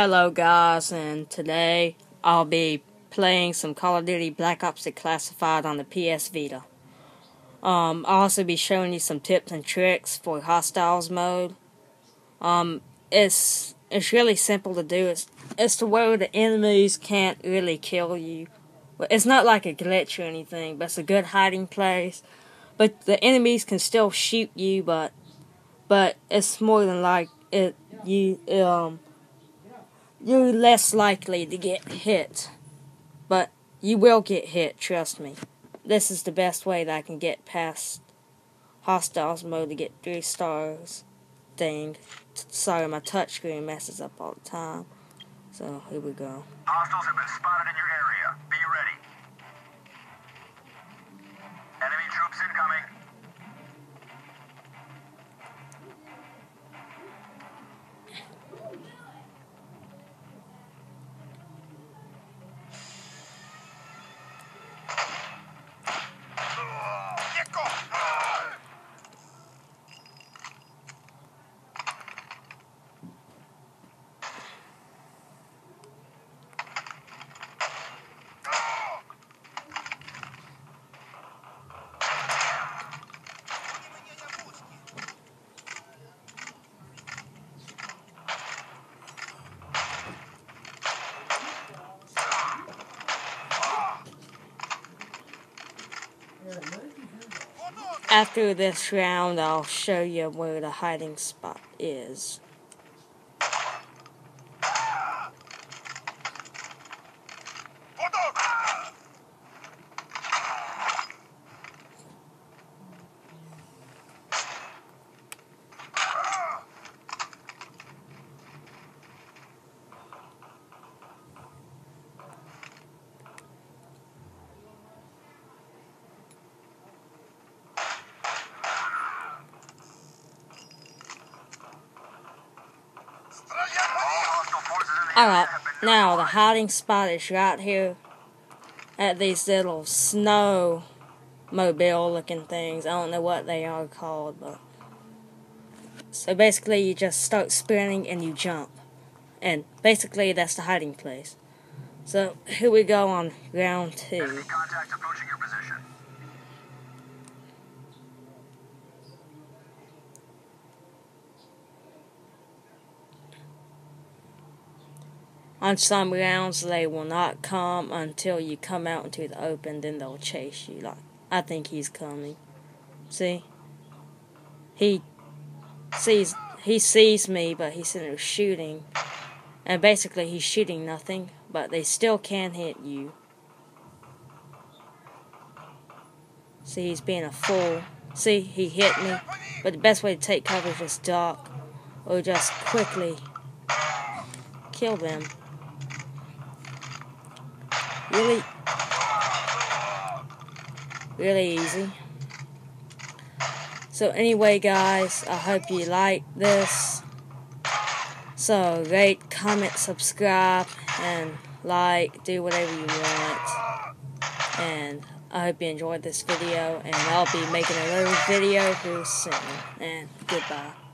Hello guys, and today I'll be playing some Call of Duty Black Ops Classified on the PS Vita. Um, I'll also be showing you some tips and tricks for Hostiles mode. Um, it's it's really simple to do. It's it's to where the enemies can't really kill you. It's not like a glitch or anything, but it's a good hiding place. But the enemies can still shoot you, but but it's more than like it you um you're less likely to get hit. But you will get hit, trust me. This is the best way that I can get past hostiles mode to get three stars thing. Sorry, my touchscreen messes up all the time. So, here we go. Hostiles have been spotted in your area. After this round, I'll show you where the hiding spot is. Alright, now the hiding spot is right here at these little snow mobile looking things. I don't know what they are called, but so basically you just start spinning and you jump. And basically that's the hiding place. So here we go on round two. On some rounds, they will not come until you come out into the open, then they'll chase you. Like, I think he's coming. See? He sees he sees me, but he's there shooting. And basically, he's shooting nothing, but they still can hit you. See, he's being a fool. See, he hit me. But the best way to take cover is just duck. Or just quickly kill them really, really easy. So anyway, guys, I hope you like this. So rate, comment, subscribe, and like, do whatever you want. And I hope you enjoyed this video, and I'll be making another video soon. And goodbye.